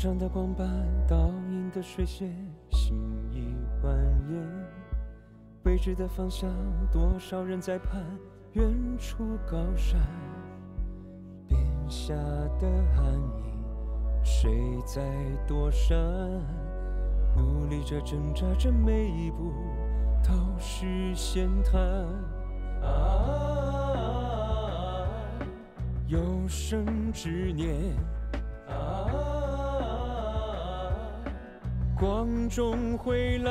上的光斑，倒映的水榭，心意蜿蜒。未知的方向，多少人在盼远处高山。边下的暗影，谁在躲闪？努力着，挣扎着，每一步都是险滩。啊，有生之年，啊，光中回来。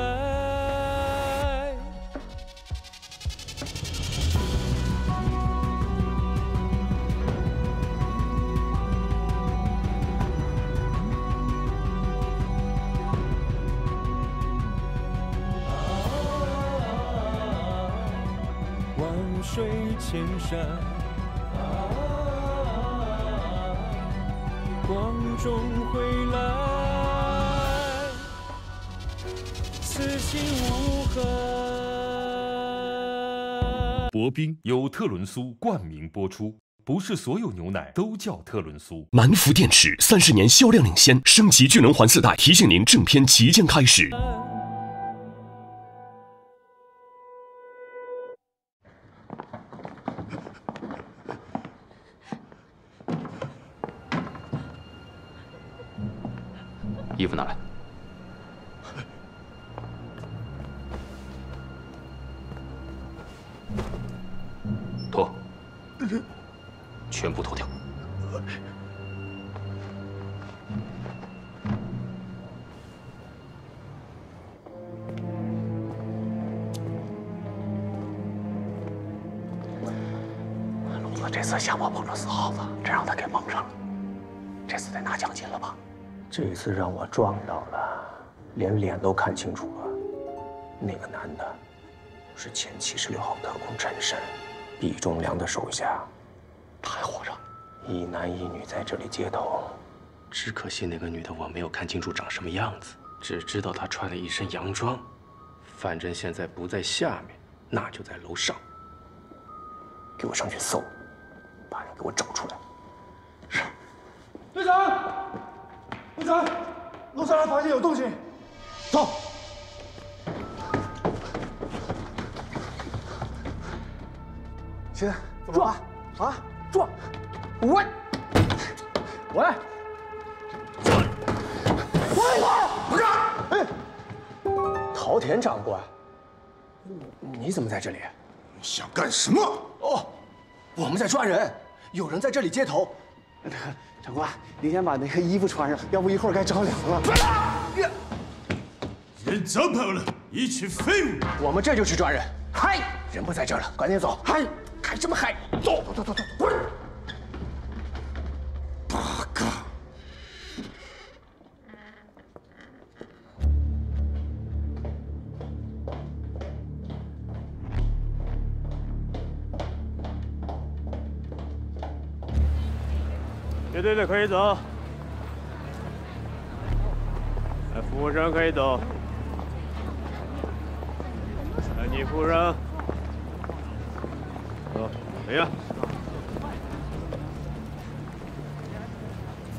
万水千山，啊，光中回此心无痕。薄冰由特仑苏冠名播出，不是所有牛奶都叫特仑苏。南孚电池三十年销量领先，升级聚能环四代，提醒您正片即将开始。衣服拿来。全部脱掉。龙子这次想我碰着死耗子，真让他给蒙上了。这次得拿奖金了吧？这次让我撞到了，连脸都看清楚了。那个男的，是前七十六号特工陈深，毕忠良的手下。一男一女在这里接头。只可惜那个女的我没有看清楚长什么样子，只知道她穿了一身洋装。反正现在不在下面，那就在楼上。给我上去搜，把人给我找出来。是。队长，队长，楼上的房间有动静，走。行，怎么办？啊，撞！喂，喂，快跑！不是，哎，陶田长官，你怎么在这里？想干什么？哦，我们在抓人，有人在这里接头。那个长官，你先把那个衣服穿上，要不一会儿该着凉了。人早跑了，一群废物！我们这就去抓人。嗨，人不在这儿了，赶紧走。嗨，开什么嗨？走走走走走！对对对可以走，哎，服务生可以走，哎，你服务生，走，哎呀。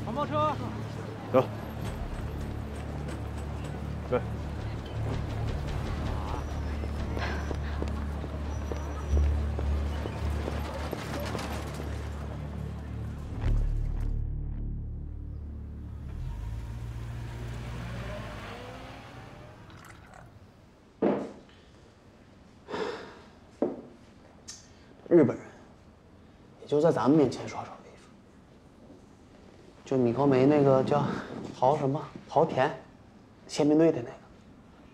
黄包车，日本人也就在咱们面前耍耍威风。就米高梅那个叫陶什么陶田，宪兵队的那个，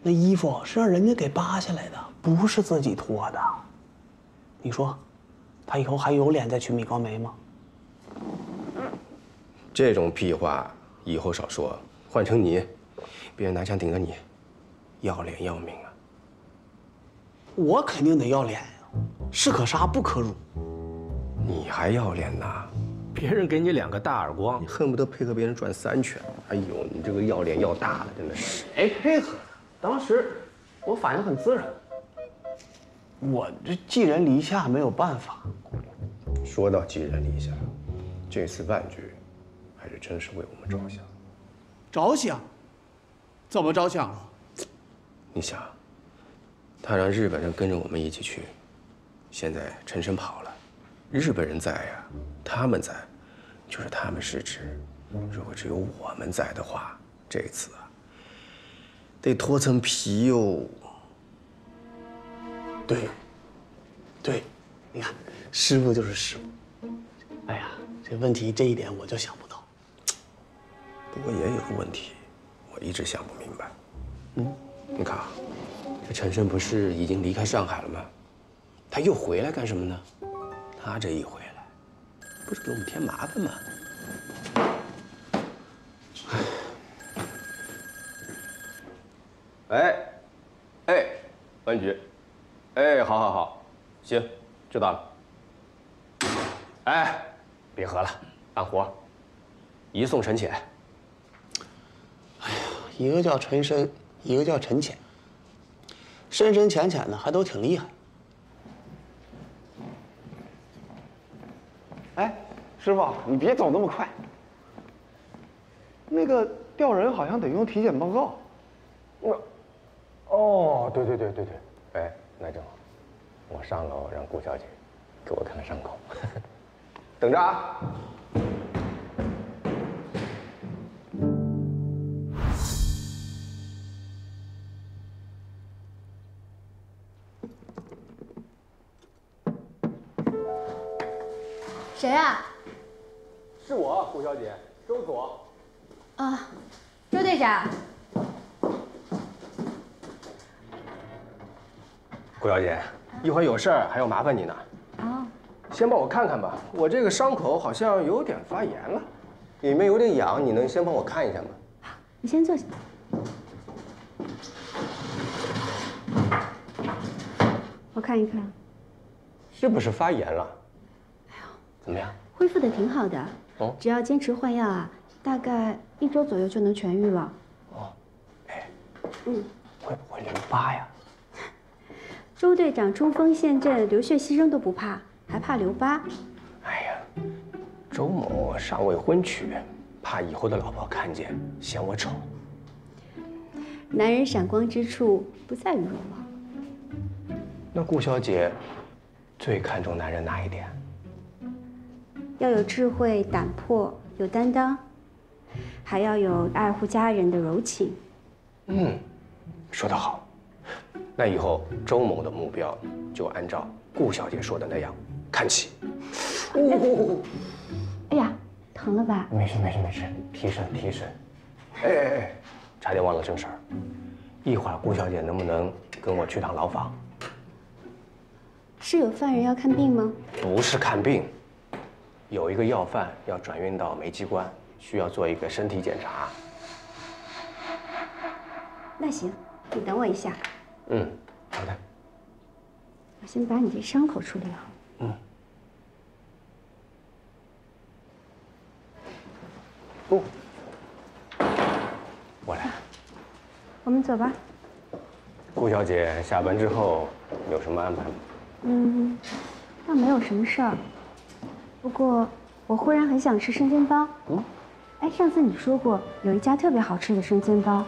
那衣服是让人家给扒下来的，不是自己脱的。你说，他以后还有脸再娶米高梅吗？这种屁话以后少说，换成你，别人拿枪顶着你，要脸要命啊！我肯定得要脸呀，士可杀不可辱。你还要脸呐？别人给你两个大耳光，你恨不得配合别人转三圈。哎呦，你这个要脸要大了，真的是。谁配合？当时我反应很自然。我这寄人篱下，没有办法。说到寄人篱下，这次万局还是真是为我们着想。着想？怎么着想了？你想，他让日本人跟着我们一起去，现在陈深跑了，日本人在呀，他们在，就是他们失职。如果只有我们在的话，这次啊，得脱层皮哟。对，对，你看，师傅就是师傅。哎呀，这问题这一点我就想不到。不过也有个问题，我一直想不明白。嗯，你看啊，这陈深不是已经离开上海了吗？他又回来干什么呢？他这一回来，不是给我们添麻烦吗？哎，哎，文局，哎，好好好，行，知道了。哎，别喝了，干活，移送陈浅。哎呀，一个叫陈深，一个叫陈浅，深深浅浅的，还都挺厉害。哎，师傅，你别走那么快。那个调人好像得用体检报告。我，哦，对对对对对，哎，那正好，我上楼让顾小姐给我看看伤口，等着啊。谁啊？是我，顾小姐，周所。啊，周队长。顾小姐，一会儿有事儿还要麻烦你呢。啊，先帮我看看吧，我这个伤口好像有点发炎了，里面有点痒，你能先帮我看一下吗？你先坐下。我看一看。是不是发炎了？哎呦，怎么样？恢复的挺好的。哦，只要坚持换药啊，大概一周左右就能痊愈了。哦，哎，嗯，会不会留疤呀？周队长冲锋陷阵，流血牺牲都不怕，还怕留疤？哎呀，周某尚未婚娶，怕以后的老婆看见嫌我丑。男人闪光之处不在于容貌。那顾小姐最看重男人哪一点？要有智慧、胆魄、有担当，还要有爱护家人的柔情。嗯，说得好。那以后周某的目标就按照顾小姐说的那样看齐。哦，哎呀，疼了吧？没事没事没事，提神提神。哎哎哎，差点忘了正事儿，一会儿顾小姐能不能跟我去趟牢房？是有犯人要看病吗？不是看病，有一个要犯要转运到煤机关，需要做一个身体检查。那行，你等我一下。嗯，好的。我先把你这伤口处理好。嗯。不，我来。我们走吧。顾小姐下班之后有什么安排吗？嗯，倒没有什么事儿。不过我忽然很想吃生煎包。嗯。哎，上次你说过有一家特别好吃的生煎包，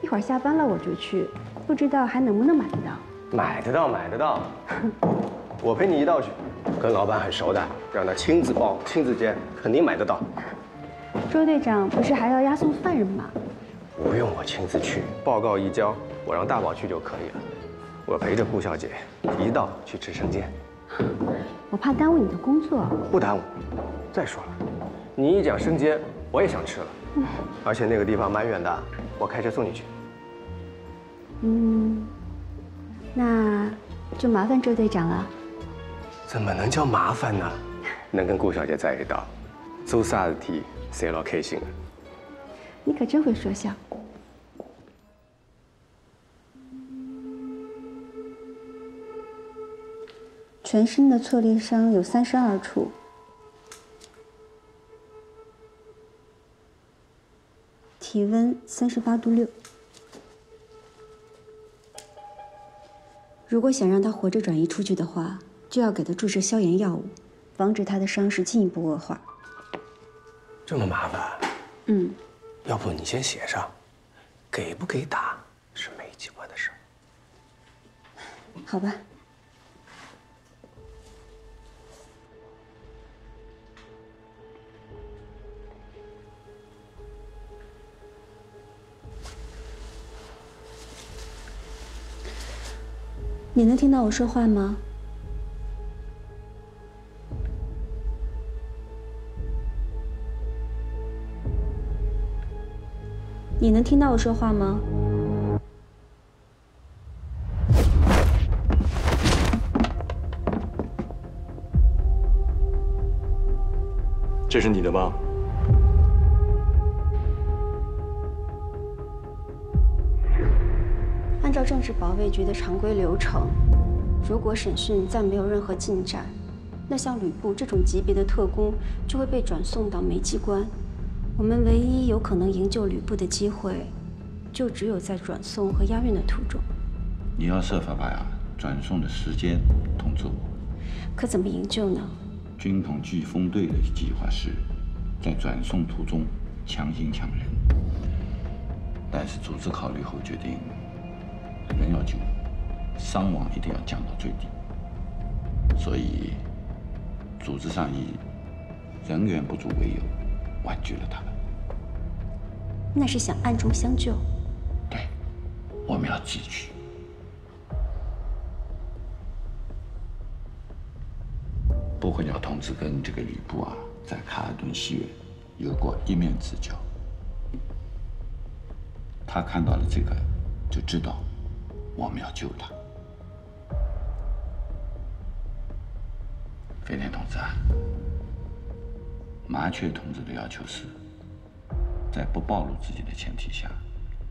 一会儿下班了我就去。不知道还能不能买得到？买得到，买得到。我陪你一道去，跟老板很熟的，让他亲自包、亲自煎，肯定买得到。周队长不是还要押送犯人吗？不用我亲自去，报告一交，我让大宝去就可以了。我陪着顾小姐一道去吃生煎。我怕耽误你的工作。不耽误。再说了，你一讲生煎，我也想吃了。而且那个地方蛮远的，我开车送你去。嗯，那就麻烦周队长了。怎么能叫麻烦呢？能跟顾小姐在一道，做啥事体谁老开心啊？你可真会说笑。全身的挫裂伤有三十二处，体温三十八度六。如果想让他活着转移出去的话，就要给他注射消炎药物，防止他的伤势进一步恶化。这么麻烦？嗯，要不你先写上，给不给打是没机关的事儿。好吧。你能听到我说话吗？你能听到我说话吗？这是你的吗？照政治保卫局的常规流程，如果审讯再没有任何进展，那像吕布这种级别的特工就会被转送到梅机关。我们唯一有可能营救吕布的机会，就只有在转送和押运的途中。你要设法把转送的时间通知我。可怎么营救呢？军统飓风队的计划是，在转送途中强行抢人，但是组织考虑后决定，人要救，伤亡一定要降到最低。所以，组织上以人员不足为由，婉拒了他们。那是想暗中相救。对，我们要继续。布会鸟同志跟这个吕布啊，在卡尔顿西院有过一面之交。他看到了这个，就知道我们要救他。飞天同志啊，麻雀同志的要求是，在不暴露自己的前提下，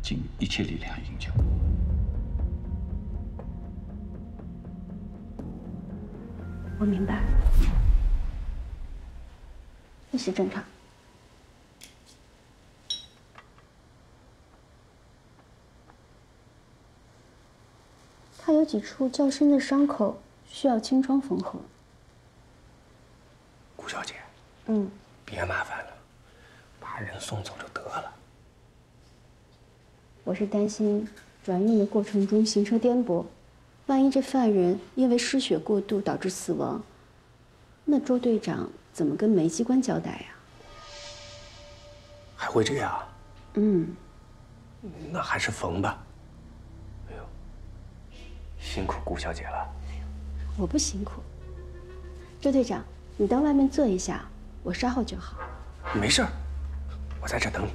尽一切力量营救。我明白，那是正常。他有几处较深的伤口，需要清创缝合。顾小姐，嗯，别麻烦了，把人送走就得了。我是担心转运的过程中行车颠簸。万一这犯人因为失血过度导致死亡，那周队长怎么跟梅机关交代呀？还会这样？嗯，那还是缝吧。辛苦顾小姐了。我不辛苦。周队长，你到外面坐一下，我稍后就好。没事儿，我在这等你。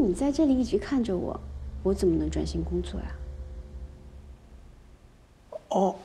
你在这里一直看着我，我怎么能专心工作呀？哦哦，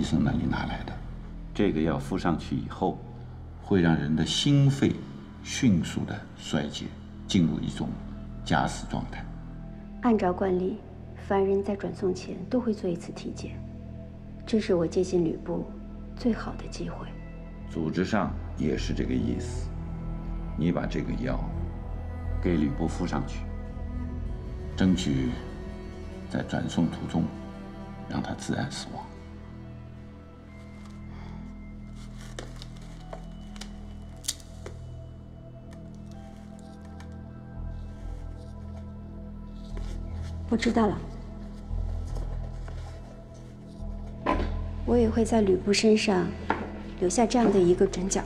医生那里拿来的。这个药敷上去以后，会让人的心肺迅速的衰竭，进入一种假死状态。按照惯例，凡人在转送前都会做一次体检，这是我接近吕布最好的机会。组织上也是这个意思。你把这个药给吕布敷上去，争取在转送途中让他自然死亡。我知道了，我也会在吕布身上留下这样的一个转角。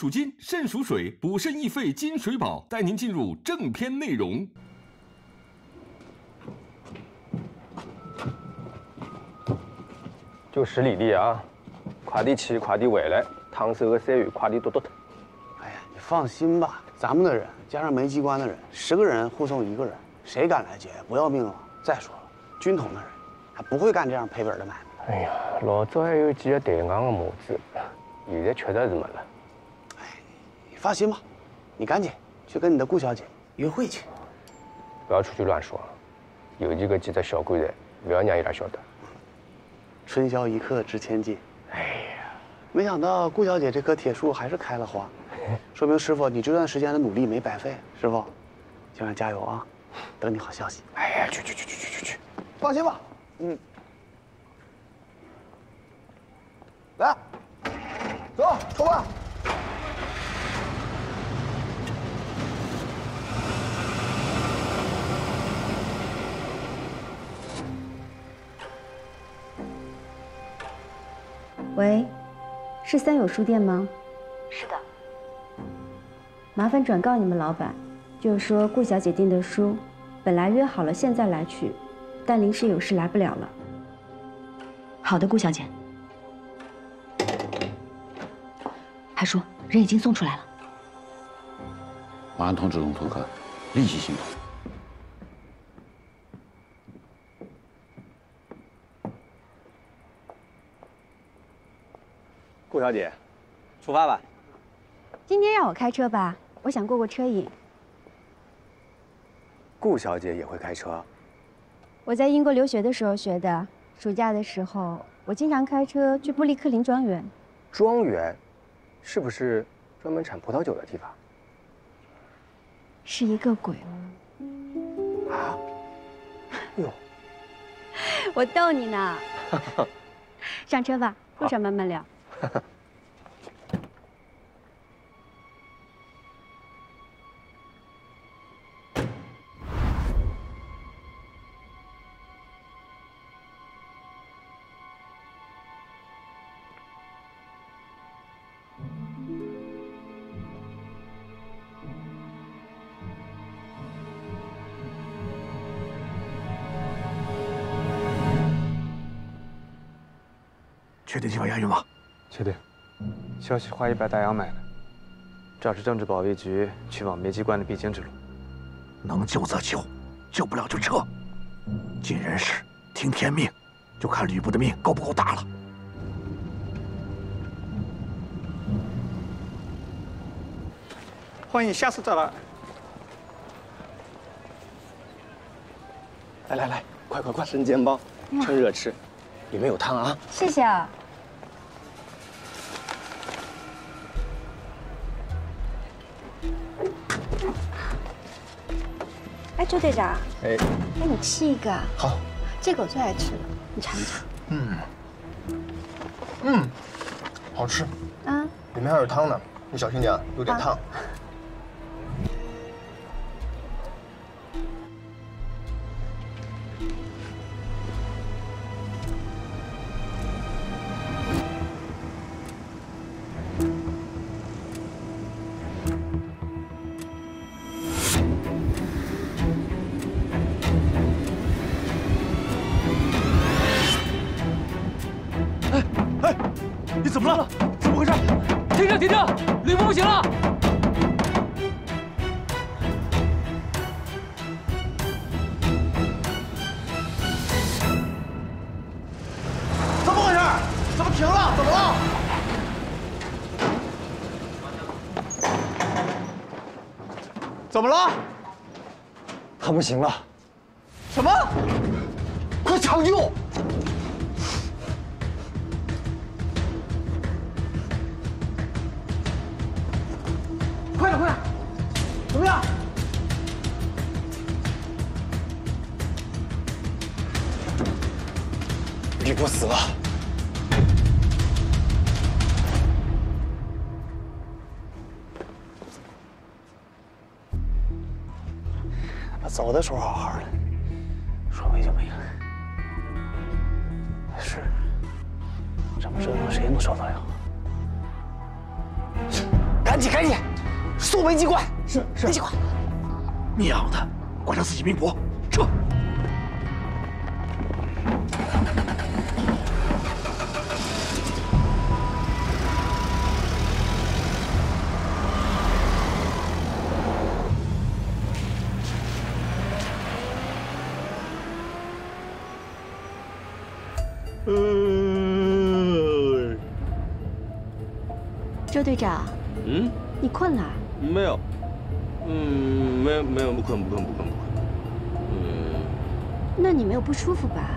属金，肾属水，补肾益肺，金水宝，带您进入正片内容。就十里地啊，快递去，快递回来，烫手的山芋，快递多多的。哎呀，你放心吧，咱们的人加上煤机关的人，十个人护送一个人，谁敢来接？不要命了！再说了，军统的人还不会干这样赔本的买卖。哎呀，老早还有几个抬杠的模子，现在确实是没了。放心吧，你赶紧去跟你的顾小姐约会去。不要出去乱说，有一个记得小鬼的，不要让伊拉晓得。春宵一刻值千金。哎呀，没想到顾小姐这棵铁树还是开了花，说明师傅你这段时间的努力没白费。师傅，今晚加油啊！等你好消息。哎呀，去去去去去去去，放心吧。嗯。来，走，出发。喂，是三友书店吗？是的。麻烦转告你们老板，就是说顾小姐订的书，本来约好了现在来取，但临时有事来不了了。好的，顾小姐。还说人已经送出来了。马上通知龙图科，立即行动。顾小姐，出发吧。今天让我开车吧，我想过过车瘾。顾小姐也会开车？我在英国留学的时候学的，暑假的时候我经常开车去布利克林庄园。庄园，是不是专门产葡萄酒的地方？是一个鬼屋。啊？哟，我逗你呢。上车吧，路上慢慢聊。确定计划押运吗？确定，消息花一百大洋买的，这是政治保卫局去往煤机关的必经之路。能救则救，救不了就撤。尽人事，听天命，就看吕布的命够不够大了。欢迎下次再来。来来来，快快快，生煎包，趁热吃，里面有汤啊。谢谢啊。周队长，哎，给你吃一个。好，这个我最爱吃了，你尝尝。嗯，嗯，好吃。啊，里面还有汤呢，你小心点，有点烫。怎了？他不行了。什么？快抢救！快点，快点！关上自己命搏，撤。周队长，嗯，你困了？没有，嗯，没有没有不困不困不困，不舒服吧？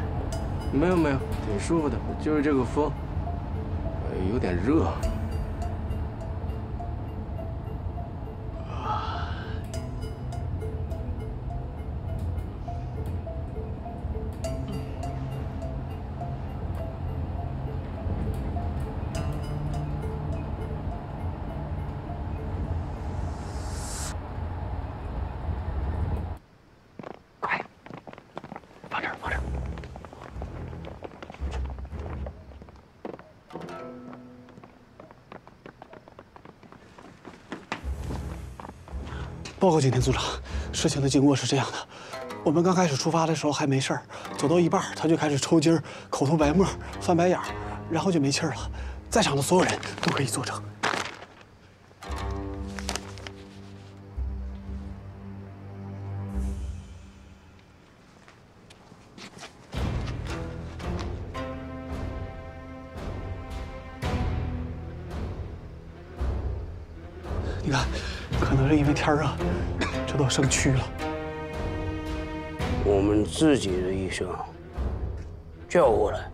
没有没有，挺舒服的，就是这个风，有点热。报告，景天组长，事情的经过是这样的：我们刚开始出发的时候还没事儿，走到一半他就开始抽筋、口吐白沫、翻白眼，然后就没气儿了。在场的所有人都可以作证。你看，可能是因为天热，生蛆了。我们自己的医生叫过来。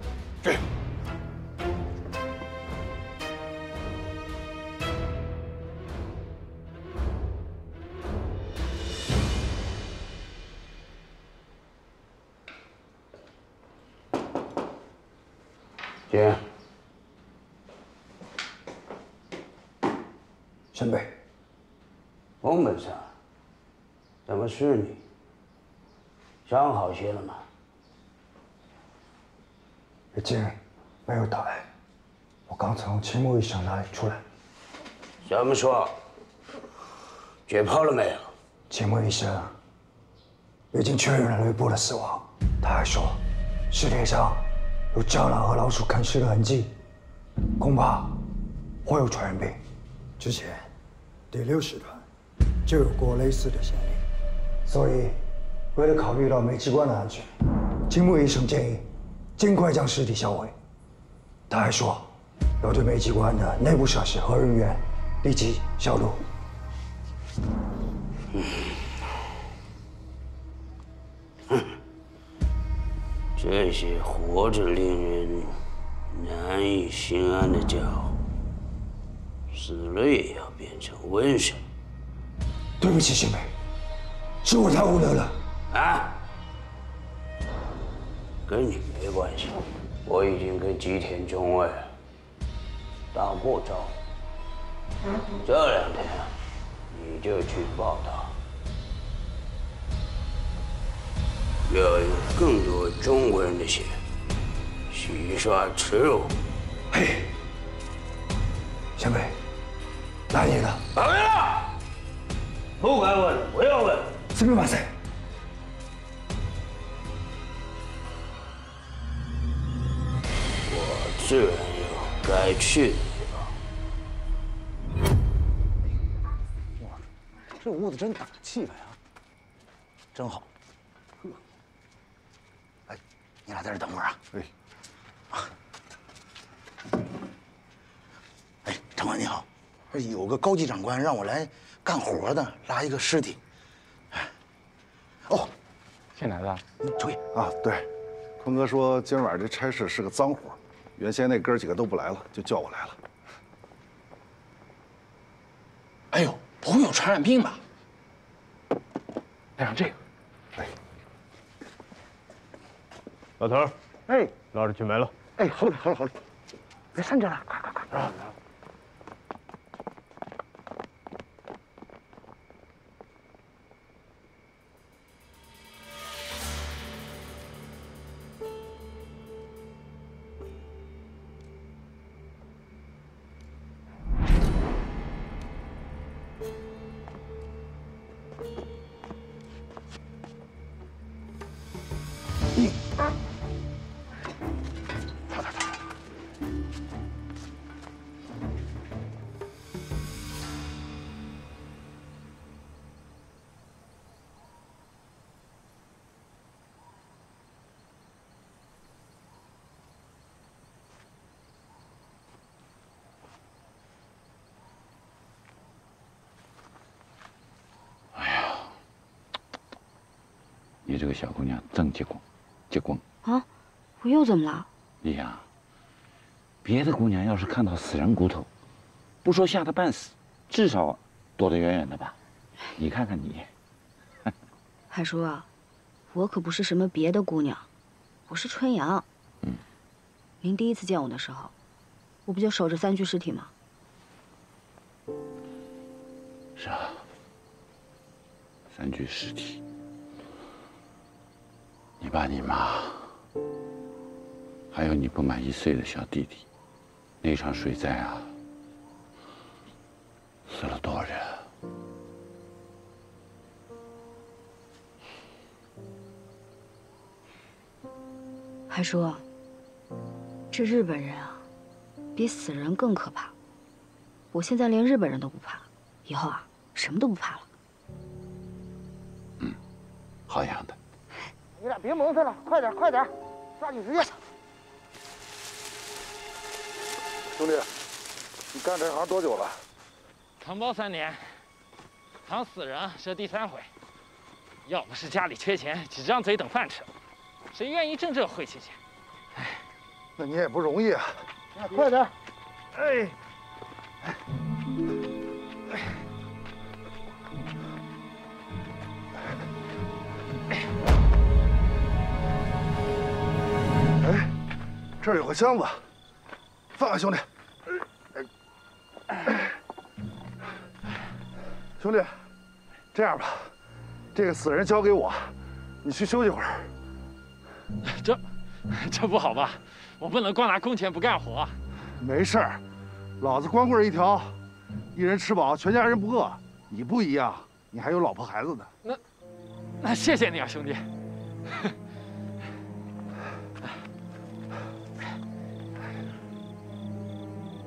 怎么是你？伤好些了吗？已经没有大碍，我刚从秦牧医生那里出来。怎么说？解剖了没有？秦牧医生已经确认了吕布的死亡，他还说，尸体上有蟑螂和老鼠啃食的痕迹，恐怕会有传染病。之前第六师团就有过类似的先例，所以为了考虑到煤气罐的安全，金木医生建议尽快将尸体销毁。他还说，要对煤气罐的内部设施和人员立即消毒。这些活着令人难以心安的家伙，死了也要变成瘟神。对不起，新梅，是我太无聊了。啊？跟你没关系，我已经跟吉田中尉打过招呼，这两天你就去报道，要有更多中国人的血洗刷耻辱。嘿，前辈，来你的。打没了？不该问，不要问。すみません。我自然有该去的地方。这屋子真大气派啊，真好。哎，你俩在这等会儿啊。哎。哎，长官你好，有个高级长官让我来干活的，拉一个尸体。 哦，姓哪的？注意啊，对，坤哥说今晚这差事是个脏活，原先那哥几个都不来了，就叫我来了。哎呦，不会有传染病吧？带上这个。哎，老头儿，哎，拉着去埋了。哎，好嘞，好嘞，好嘞，别散着了，快快快！啊你这个小姑娘真结棍，结棍！啊，我又怎么了？你呀，别的姑娘要是看到死人骨头，不说吓得半死，至少躲得远远的吧？你看看你，海叔啊，我可不是什么别的姑娘，我是春阳。嗯，您第一次见我的时候，我不就守着三具尸体吗？是啊，三具尸体，你爸你妈，还有你不满一岁的小弟弟，那场水灾啊，死了多少人？还说，这日本人啊，比死人更可怕。我现在连日本人都不怕，以后啊，什么都不怕了。嗯好样的！你俩别磨蹭了，快点快点，抓紧时间。兄弟，你干这行多久了？承包三年，藏死人这第三回。要不是家里缺钱，几张嘴等饭吃，谁愿意挣这晦气钱？哎那你也不容易啊！快点！哎，哎，这儿有个箱子，放下，兄弟。兄弟，这样吧，这个死人交给我，你去休息会儿。这，这不好吧？我不能光拿工钱不干活。没事儿，老子光棍一条，一人吃饱，全家人不饿。你不一样，你还有老婆孩子呢。那，那谢谢你啊，兄弟。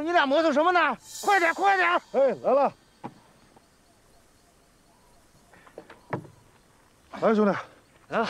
说你俩磨蹭什么呢？快点快点！哎，来了。来，兄弟，来了。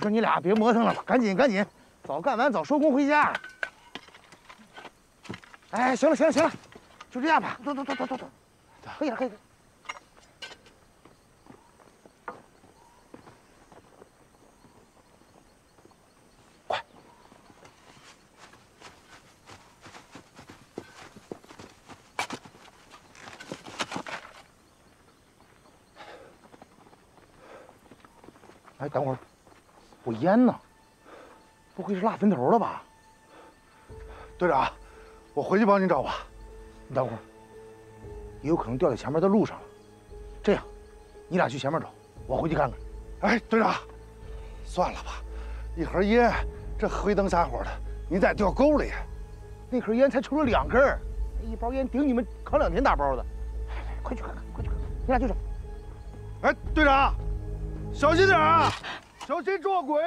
我说你俩别磨蹭了，赶紧赶紧，早干完早收工回家。哎，行了行了行了，就这样吧，走走走走走走，可以了可以了。哎，等会儿，我烟呢？不会是落坟头了吧？队长，我回去帮你找吧。你等会儿，也有可能掉在前面的路上了。这样，你俩去前面找，我回去看看。哎，队长，算了吧，一盒烟，这灰灯瞎火的，你再掉沟里。那盒烟才抽了两根，一包烟顶你们扛两天大包的。快去看看，快去看看，你俩去找。哎，队长，小心点啊，小心撞鬼！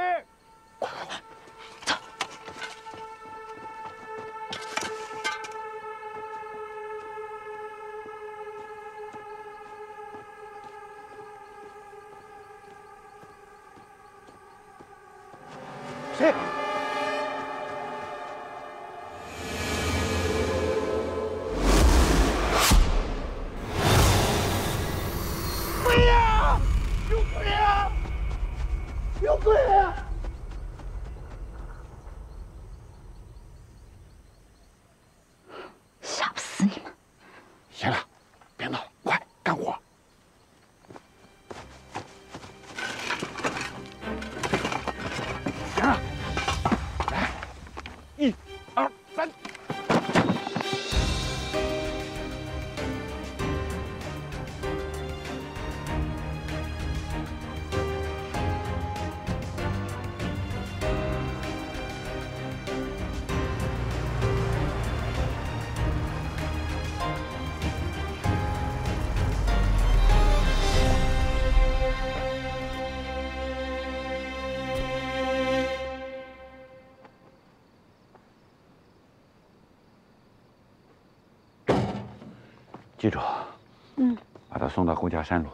送到顾家山路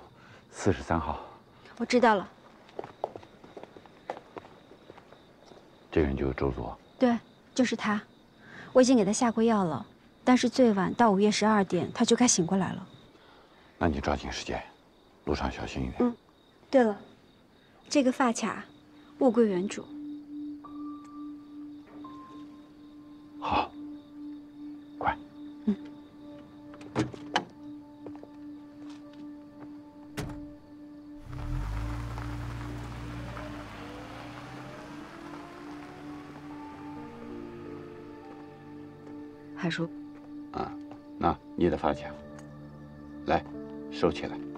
四十三号。我知道了。这个人就是周佐。对，就是他。我已经给他下过药了，但是最晚到午夜十二点他就该醒过来了。那你抓紧时间，路上小心一点。嗯。对了，这个发卡物归原主。好，快。海叔，啊，那你的发卡，来，收起来。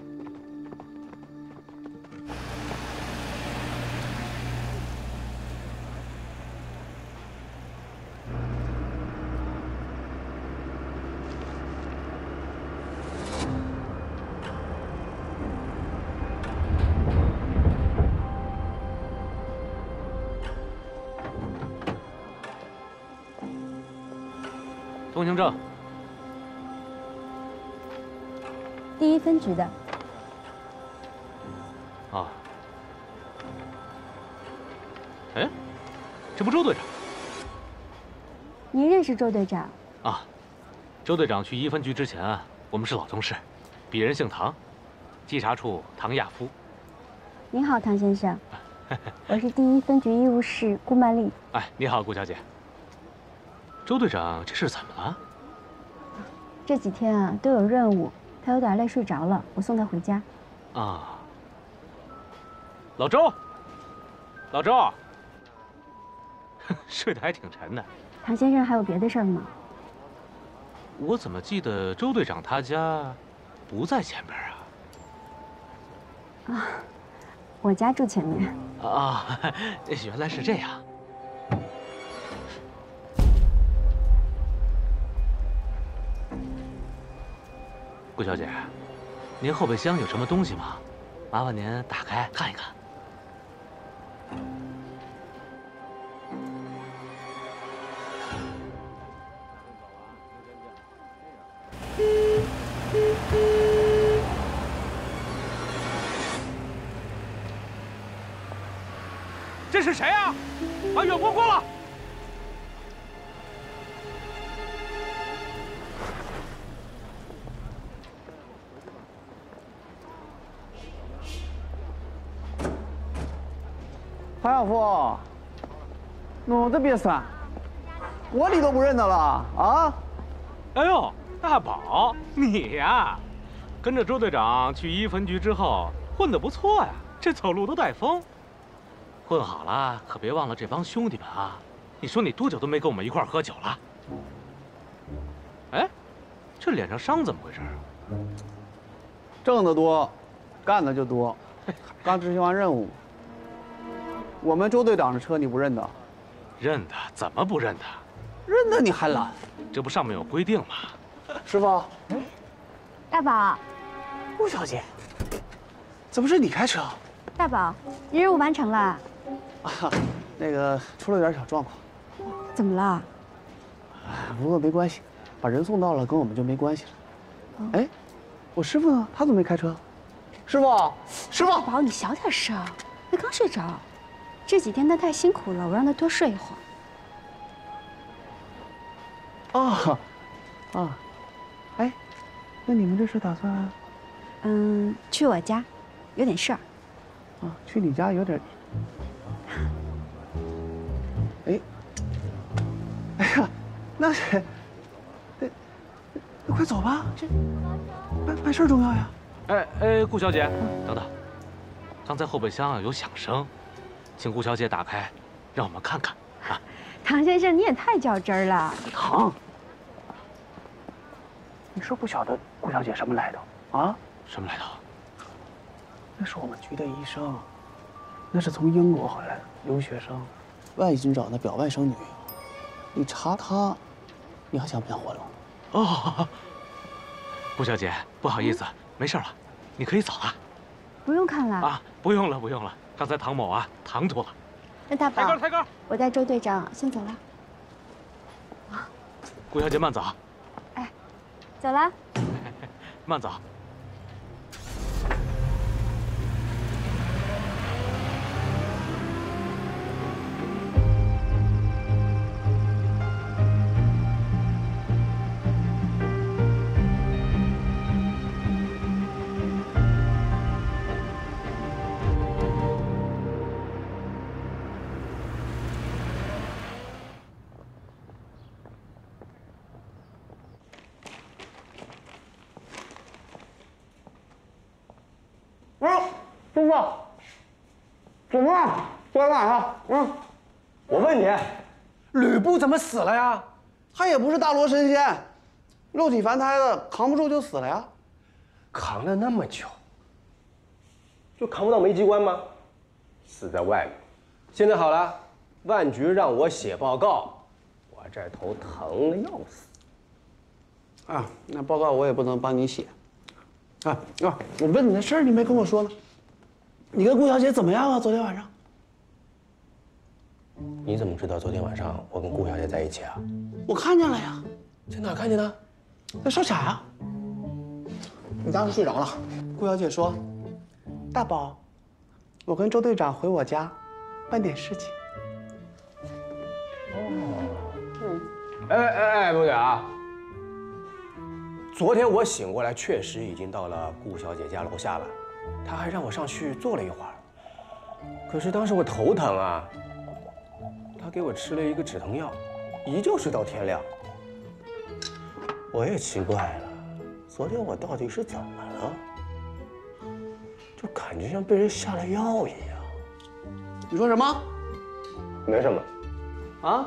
您认识周队长？啊？周队长去一分局之前啊，我们是老同事。鄙人姓唐，稽查处唐亚夫。您好，唐先生，我是第一分局医务室顾曼丽。哎，你好，顾小姐。周队长这是怎么了？这几天啊都有任务，他有点累，睡着了，我送他回家。啊，老周，老周 睡得还挺沉的。唐先生还有别的事儿吗？我怎么记得周队长他家不在前边啊？啊，我家住前面。啊，原来是这样。顾小姐，您后备箱有什么东西吗？麻烦您打开看一看。弄得别酸，我你都不认得了啊？哎呦，大宝，你呀，跟着周队长去一分局之后，混得不错呀，这走路都带风。混好了，可别忘了这帮兄弟们啊！你说你多久都没跟我们一块儿喝酒了？哎，这脸上伤怎么回事啊？挣得多，干的就多。刚执行完任务，我们周队长的车你不认得？认得，怎么不认得？认得你还懒？这不上面有规定吗？师傅，大宝，顾小姐，怎么是你开车？大宝，你任务完成了？啊，那个出了点小状况。怎么了？不过没关系，把人送到了，跟我们就没关系了。哎，我师傅呢？他怎么没开车？师傅，师傅，大宝，你小点声，他刚睡着。这几天他太辛苦了，我让他多睡一会儿。啊，啊，哎，那你们这是打算？嗯，去我家，有点事儿。啊，去你家有点。哎，哎呀，那，那，那快走吧，这办办事重要呀。哎哎，顾小姐，等等，刚才后备箱啊有响声，请顾小姐打开，让我们看看啊。唐先生，你也太较真了。唐，你是不晓得顾小姐什么来头啊？什么来头？那是我们局的医生，那是从英国回来的留学生，外军长的表外甥女。你查她，你还想不想活了？哦，顾小姐，不好意思，没事了，你可以走了。不用看了啊，不用了，不用了。刚才唐某啊，唐突了。那大宝，抬杆，抬杆。我带周队长先走了。顾小姐慢走。哎，走了。慢走。师傅，怎么了？昨天晚上，嗯，我问你，吕布怎么死了呀？他也不是大罗神仙，肉体凡胎的，扛不住就死了呀。扛了那么久，就扛不到梅机关吗？死在外面。现在好了，万局让我写报告，我这头疼的要死。啊，那报告我也不能帮你写。啊啊！我问你的事儿，你没跟我说呢。你跟顾小姐怎么样啊？昨天晚上？你怎么知道昨天晚上 我跟顾小姐在一起啊？我看见了呀。在哪看见的？在烧卡呀。你当时睡着了。顾小姐说：“大宝，我跟周队长回我家，办点事情。”哦。嗯。哎哎哎，不对啊。昨天我醒过来，确实已经到了顾小姐家楼下了，她还让我上去坐了一会儿。可是当时我头疼啊，他给我吃了一个止疼药，一觉睡到天亮。我也奇怪了，昨天我到底是怎么了？就感觉像被人下了药一样。你说什么？没什么。啊？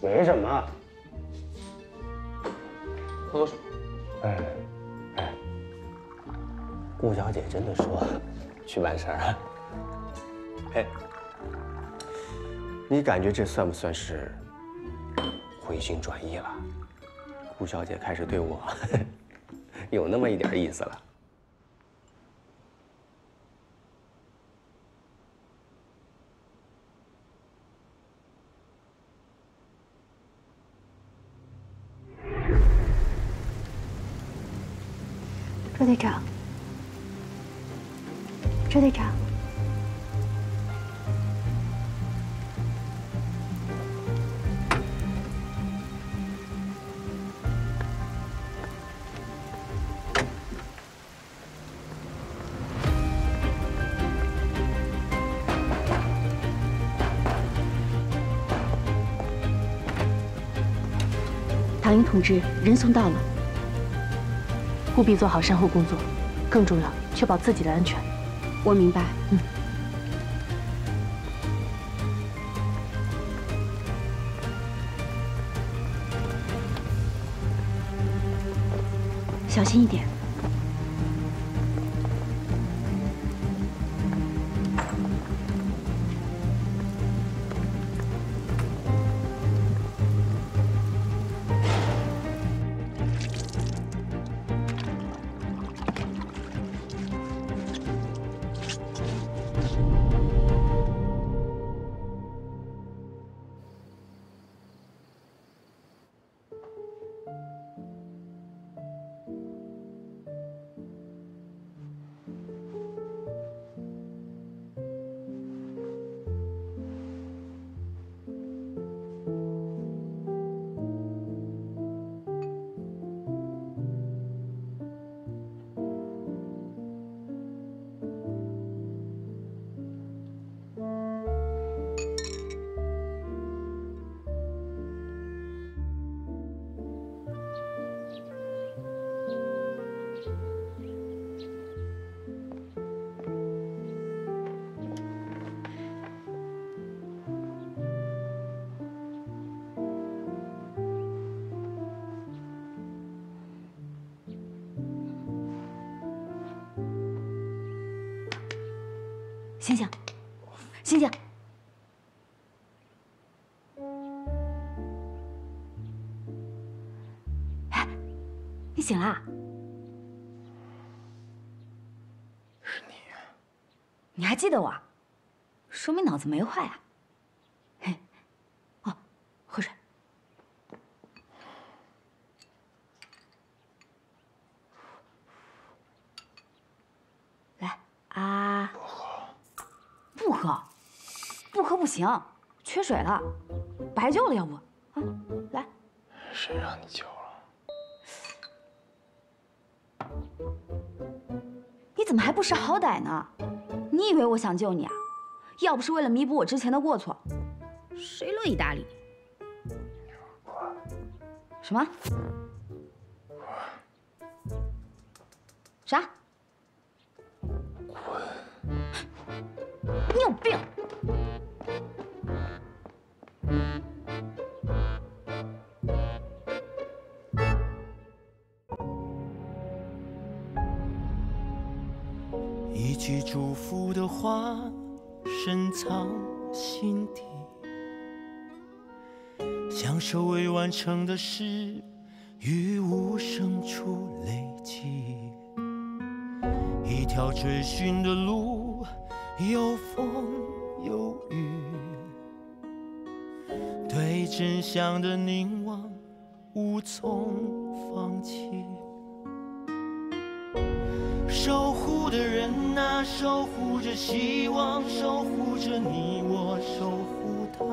没什么。喝口水。哎，哎，顾小姐真的说去办事儿啊？哎，你感觉这算不算是回心转意了？顾小姐开始对我 有那么一点意思了。周队长，周队长，唐英同志，人送到了。务必做好善后工作，更重要，确保自己的安全。我明白。嗯。小心一点。醒醒，醒醒！哎，你醒啦？是你呀！你还记得我？说明脑子没坏啊。嘿，哦，喝水。来啊！不喝。不喝，不喝不行，缺水了，白救了，要不啊？来。谁让你救了？你怎么还不识好歹呢？你以为我想救你啊？要不是为了弥补我之前的过错，谁乐意搭理你？什么？啥？句祝福的话，深藏心底，享受未完成的事，于无声处累积。一条追寻的路，有风有雨，对真相的凝望，无从放弃。的人啊，守护着希望，守护着你我，守护他。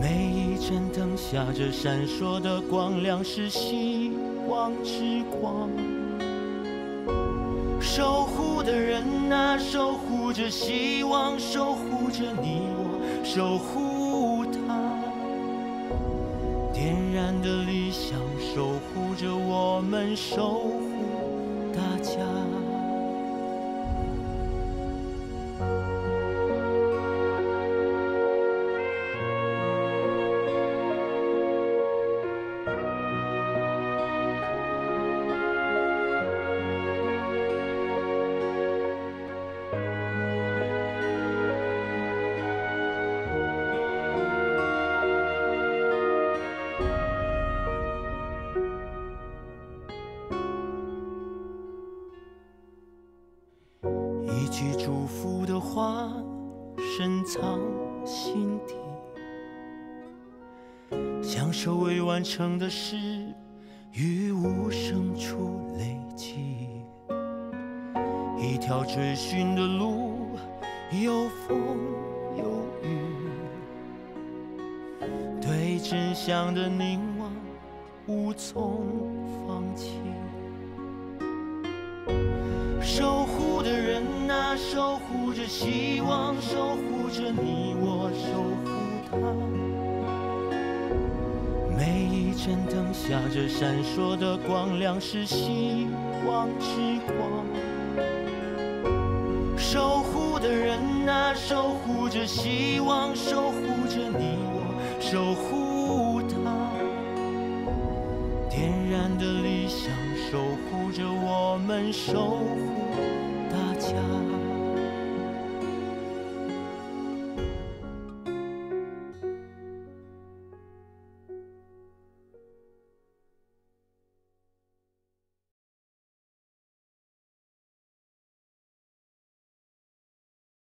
每一盏灯下这闪烁的光亮，是希望之光。守护的人啊，守护着希望，守护着你我，守护他。点燃的理想，守护着我们，守护家。句祝福的话，深藏心底。享受未完成的事，于无声处累积。一条追寻的路，有风有雨。对真相的凝望，无从放弃。守护着希望，守护着你我，守护他。每一盏灯下这闪烁的光亮，是希望之光。守护的人啊，守护着希望，守护着你我，守护他。点燃的理想，守护着我们，守护。